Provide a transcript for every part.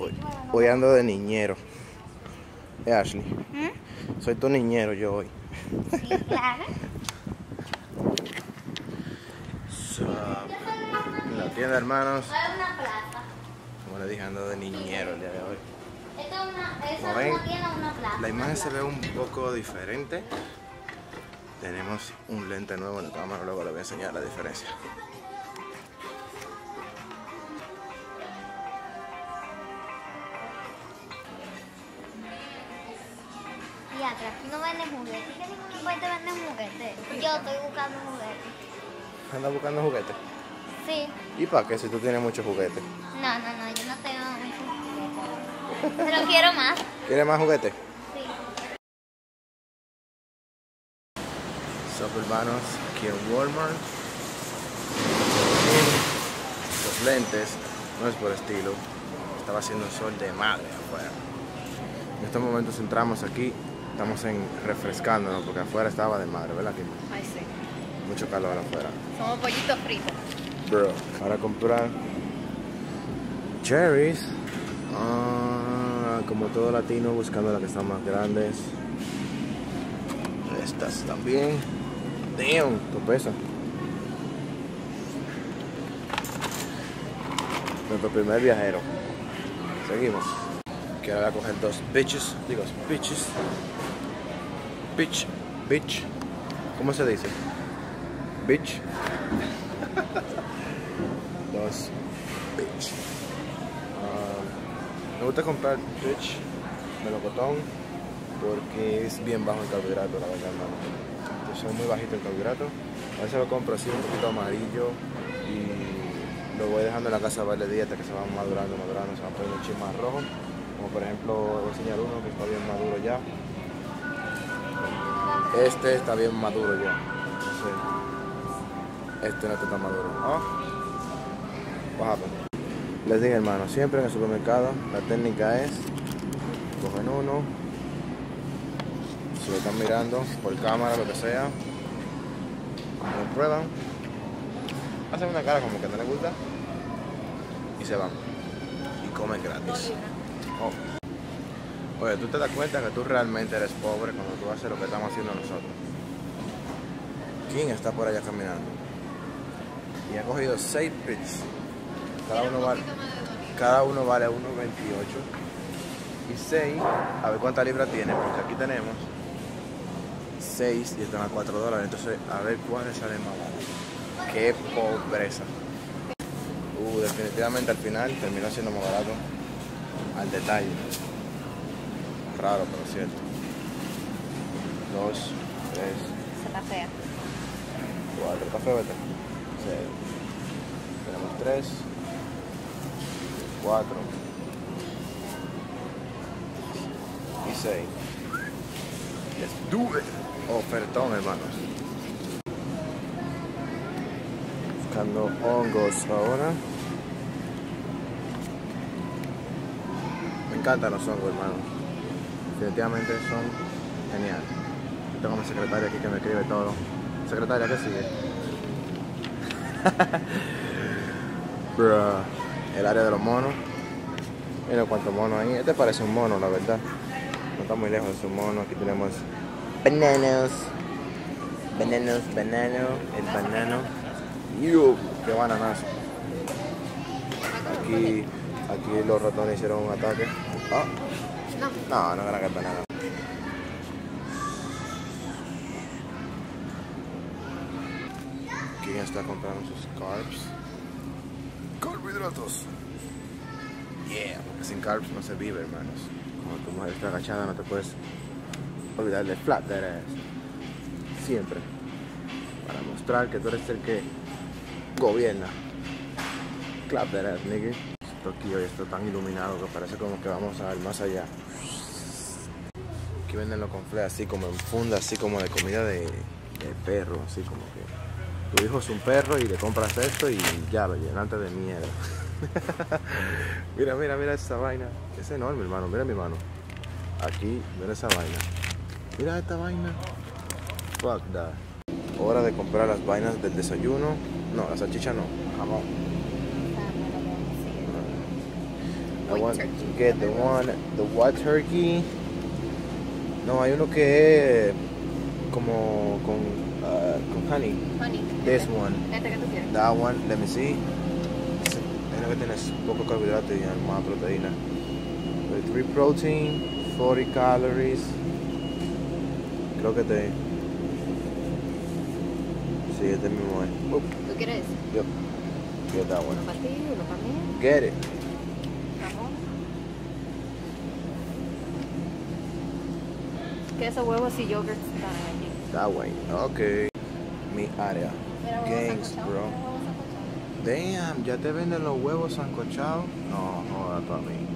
Hoy, hoy ando de niñero. Eh, Ashley. ¿Mm? Soy tu niñero yo hoy. Sí, claro. So, en la tienda, hermanos. Como le dije, ando de niñero el día de hoy. Como ven. La imagen se ve un poco diferente. Tenemos un lente nuevo en la cámara, luego le voy a enseñar la diferencia. Juguetes. ¿Qué ningún puente vende juguetes? Yo estoy buscando juguetes. ¿Andas buscando juguetes? Sí. ¿Y para qué si tú tienes muchos juguetes? No, no, no, yo no tengo muchos juguetes. Pero quiero más. ¿Quieres más juguetes? Sí. Sup hermanos, aquí en Walmart. Los lentes, no es por estilo. Estaba haciendo un sol de madre afuera. En estos momentos entramos aquí, estamos en refrescándonos porque afuera estaba de madre, ¿verdad Kim? Ay, sí. Mucho calor afuera. Somos pollitos fritos. Bro. Para comprar cherries. Ah, como todo latino, buscando las que están más grandes. Estas también. Damn, ¿qué pesa? Nuestro primer viajero. Seguimos. A coger dos bitches. Digo, bitches. Bitch. Bitch. ¿Cómo se dice? Bitch. dos bitch. Ah, me gusta comprar bitch melocotón porque es bien bajo el carbohidrato, la verdad, hermano. Entonces, Son muy bajitos el carbohidrato. A veces lo compro así un poquito amarillo y lo voy dejando en la casa varios días hasta que se van madurando, madurando, se van poniendo un chin más rojo. Como por ejemplo, voy a enseñar uno que está bien maduro ya. Este está bien maduro ya. Este no está tan maduro. ¿Ah? Les dije, hermano, siempre en el supermercado la técnica es cogen uno, se lo están mirando por cámara, lo que sea, lo prueban, hacen una cara como que no les gusta y se van y comen gratis. Oh. Oye, tú te das cuenta que tú realmente eres pobre cuando tú haces lo que estamos haciendo nosotros. ¿Quién está por allá caminando? Y ha cogido 6 pits. Cada uno vale, cada uno vale 1.28. Y 6, a ver cuántas libras tiene, porque aquí tenemos 6 y están a 4 dólares. Entonces, a ver cuáles salen más baratos. Qué pobreza. Uh, definitivamente al final terminó siendo más barato al detalle. Raro, pero cierto. 2, 3, Se está fea. 4. Café, vete. 6. Tenemos 3, 4 y 6. Let's do it. Ofertón, hermanos. Buscando hongos ahora. Me encantan los hongos, hermanos. Definitivamente son geniales. Tengo a mi secretaria aquí que me escribe todo. Secretaria, ¿qué sigue? Bruh. El área de los monos. Mira cuántos monos hay. Este parece un mono, la verdad. No está muy lejos de su mono. Aquí tenemos bananos. Bananos, banano. El banano. ¡Yo! ¡Qué bananazo! Aquí, aquí los ratones hicieron un ataque. Ah. No. No, no el banano. ¿Quién está comprando sus carbs? Carbohidratos. Yeah, porque sin carbs no se vive, hermanos. Cuando tu mujer está agachada no te puedes olvidar del flat that ass. Siempre. Para mostrar que tú eres el que gobierna. Clap that ass, nigga. Esto hoy está tan iluminado que parece como que vamos a ir más allá. Aquí venden los conflés así como en funda, así como de comida de, de perro, así como que tu hijo es un perro y le compras esto y ya lo llenaste de mierda. mira, mira, mira esa vaina. Es enorme, hermano. Mira mi mano. Aquí, mira esa vaina. Mira esta vaina. Fuck that. Hora de comprar las vainas del desayuno. No, la salchicha no. Jamón. White want turkey. to get the one, the white turkey. No, hay uno que es como con, uh, con honey. Honey. This este. one. Este que tú. That one, let me see. Uno que tiene poco carbohidrato y más proteína. 3 protein, 40 calories. Creo que te. Sí, este mismo es. ¿Tú quieres? yep. Get that one. para ti, uno para mí. Get it. Queso, huevos y yogurt están allí. That way. Okay. Mi área. Gangs, bro. Damn, ¿ya te venden los huevos sancochados? No, joda para mí.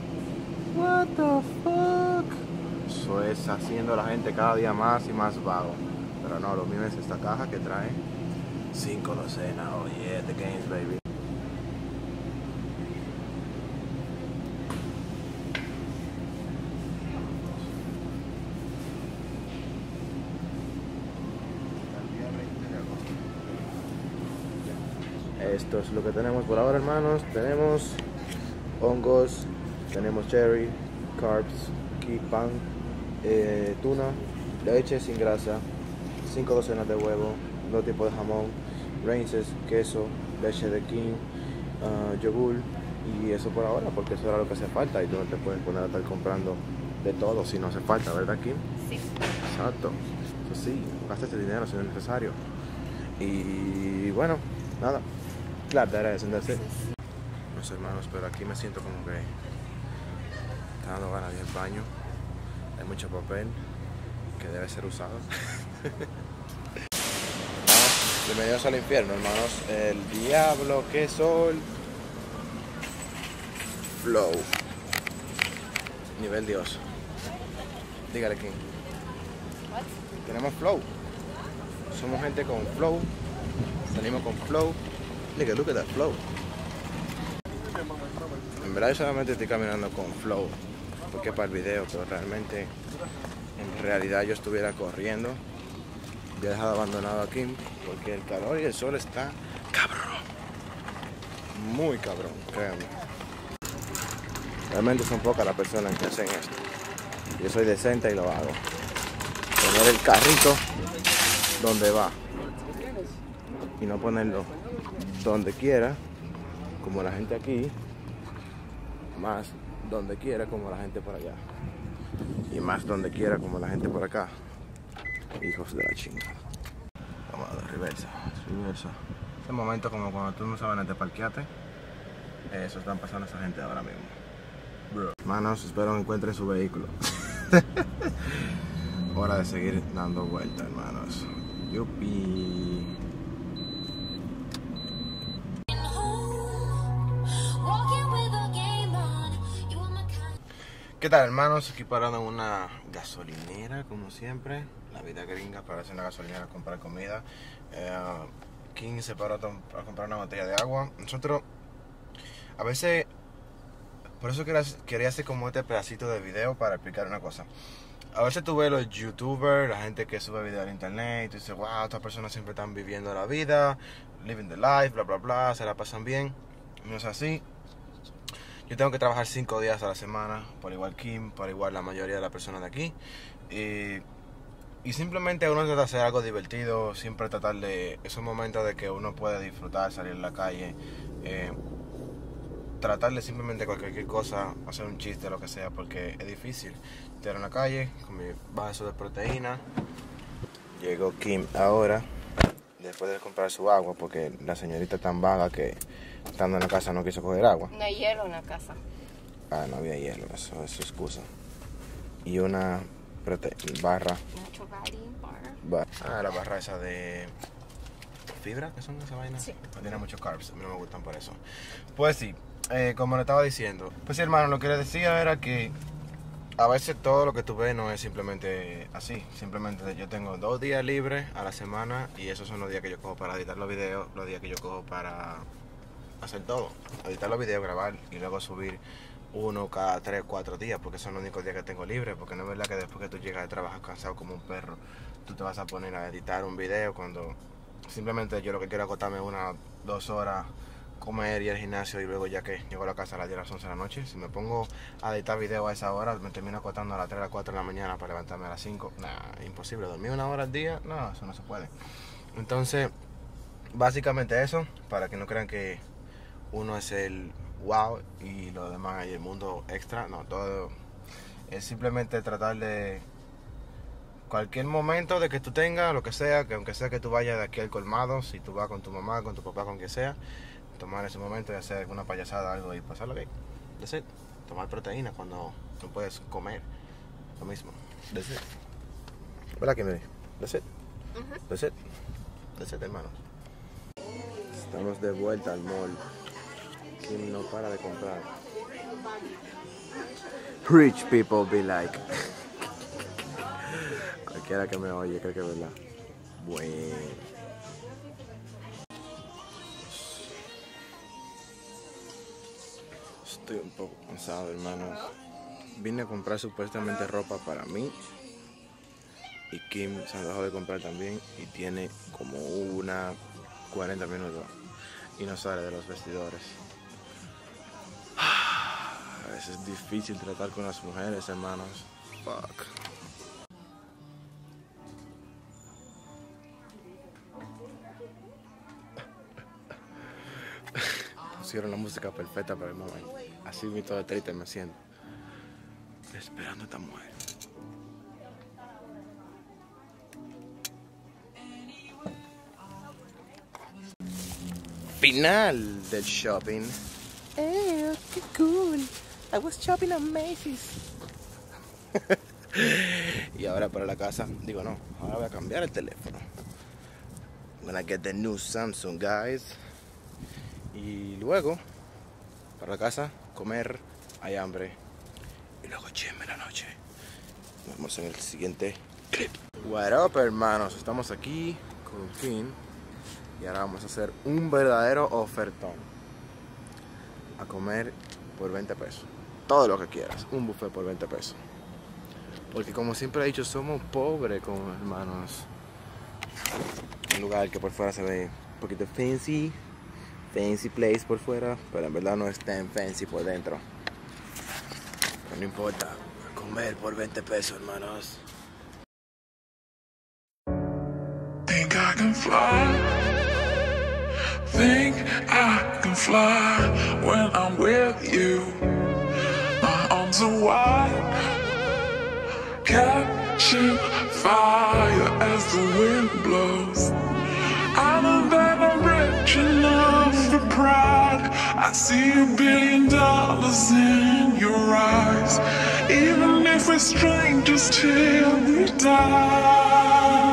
What the fuck? Eso es haciendo la gente cada día más y más vago. Pero no, lo mío es esta caja que trae cinco docenas. Oh yeah, the games, baby. Esto es lo que tenemos por ahora, hermanos. Tenemos hongos, tenemos cherry, carbs, aquí pan, eh, tuna, leche sin grasa, 5 docenas de huevo, dos tipos de jamón, rainces, queso, leche de king, ah, yogur y eso por ahora, porque eso era lo que hace falta y tú no te puedes poner a estar comprando de todo si no hace falta, ¿verdad, Kim? Sí. Exacto. Eso sí, gasta ese dinero si no es necesario. Y bueno, nada. Claro, that is, and that's it. Mis hermanos, pero aquí me siento como que está dando ganas de ir al baño. Hay mucho papel que debe ser usado. Bienvenidos al infierno, hermanos. El diablo, que sol. Flow. Nivel Dios. Dígale quién. What? Tenemos flow. Somos gente con flow. Salimos con flow. Nigga, look at that flow. En verdad yo solamente estoy caminando con flow. Porque para el video, pero realmente en realidad yo estuviera corriendo. Había dejado abandonado a Kim porque el calor y el sol está cabrón. Muy cabrón, créanme. Realmente son pocas las personas que hacen esto. Yo soy decente y lo hago. Poner el carrito donde va. Y no ponerlo donde quiera, como la gente aquí, más donde quiera, como la gente por allá. Y más donde quiera, como la gente por acá. Hijos de la chingada. Vamos a dar reversa, reversa. Ese momento como cuando tú no sabes de parquearte. Eso están pasando esa gente ahora mismo. Bro. Hermanos, espero que encuentren su vehículo. Hora de seguir dando vueltas, hermanos. Yupi. ¿Qué tal, hermanos? Aquí parado en una gasolinera, como siempre. La vida gringa para hacer una gasolinera comprar comida. Eh, King se paró a, comprar una botella de agua. Nosotros, a veces, por eso quería hacer como este pedacito de video para explicar una cosa. A veces tú ves los youtubers, la gente que sube videos al internet, y tú dices, wow, estas personas siempre están viviendo la vida, living the life, bla, bla, bla, se la pasan bien. No es así. Yo tengo que trabajar cinco días a la semana, por igual Kim, por igual la mayoría de las personas de aquí. Y, y simplemente uno trata de hacer algo divertido, siempre tratar de esos momentos de que uno puede disfrutar, salir a la calle, eh, tratar de simplemente cualquier cosa, hacer un chiste, lo que sea, porque es difícil. Estar en la calle con mi vaso de proteína. Llegó Kim ahora, después de comprar su agua, porque la señorita tan vaga que estando en la casa no quiso coger agua. No hay hielo en la casa. Ah, no había hielo, eso es su excusa. Y una prote- barra, Bar. ba- ah, la barra esa de fibra, ¿qué son esas vainas? Sí. No tiene muchos carbs, a mí no me gustan por eso. Pues sí, eh, como le estaba diciendo, pues sí, hermano, lo que le decía era que a veces todo lo que tú ves no es simplemente así. Simplemente yo tengo dos días libres a la semana y esos son los días que yo cojo para editar los videos, los días que yo cojo para hacer todo. Editar los videos, grabar y luego subir uno cada tres, cuatro días, porque son los únicos días que tengo libres. Porque no es verdad que después que tú llegas de trabajar cansado como un perro, tú te vas a poner a editar un video cuando simplemente yo lo que quiero es acotarme una, dos horas comer y al gimnasio y luego ya que llego a la casa a las 10 a las 11 de la noche, si me pongo a editar video a esa hora, me termino acostando a las 3 a las 4 de la mañana para levantarme a las 5. Nah, imposible. Dormir una hora al día, no, eso no se puede. Entonces, básicamente eso, para que no crean que uno es el wow y lo demás y el mundo extra, no, todo es simplemente tratar de cualquier momento de que tú tengas, lo que sea, que aunque sea que tú vayas de aquí al colmado, si tú vas con tu mamá, con tu papá, con quien sea, tomar ese momento y hacer alguna payasada, algo y pasarlo bien. That's it. Tomar proteína cuando no puedes comer. Lo mismo. That's it. ¿Verdad que me That's it. That's it. That's it, hermano. Estamos de vuelta al mall. Kim no para de comprar. Rich people be like. Cualquiera que me oye creo que es verdad. Bueno. Estoy un poco cansado, hermano. Vine a comprar supuestamente ropa para mí. Y Kim se ha dejado de comprar también. Y tiene como una 40 minutos. Y no sale de los vestidores. A veces es difícil tratar con las mujeres, hermanos. Fuck. Pusieron la música perfecta para el momento. Así mi todo triste me siento. Esperando a esta mujer. Final del shopping. Eh, qué cool. I was shopping at Macy's. y ahora para la casa, digo no, ahora voy a cambiar el teléfono. I'm gonna get the new Samsung, guys. Y luego, para la casa, comer, hay hambre. Y luego chisme la noche. Nos vemos en el siguiente clip. What up, hermanos? Estamos aquí con Kim. Y ahora vamos a hacer un verdadero ofertón. A comer por 20 pesos. Todo lo que quieras. Un buffet por 20 pesos. Porque como siempre he dicho, somos pobres como hermanos. Un lugar que por fuera se ve un poquito fancy. Fancy place por fuera. Pero en verdad no es tan fancy por dentro. Pero no importa. Comer por 20 pesos, hermanos. Think I can fly. Think I can fly when I'm with you. My arms are wide, catching fire as the wind blows. I'm rich See a billion dollars in your eyes, even if we're strangers till we die.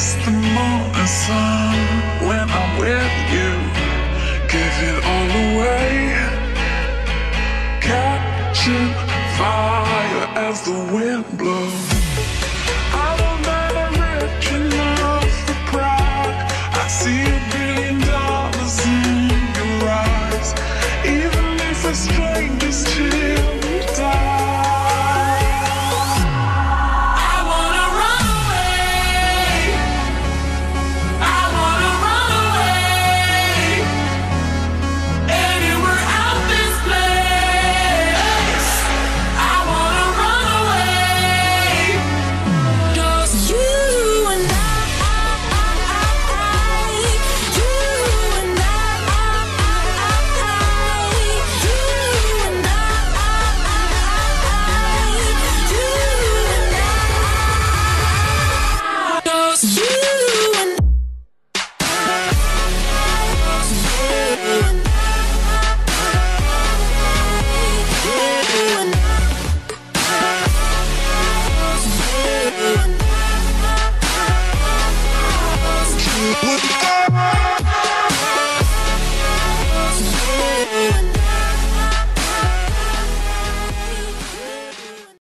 chase the moon and sun when I'm with you. Give it all away. Catching fire as the wind blows.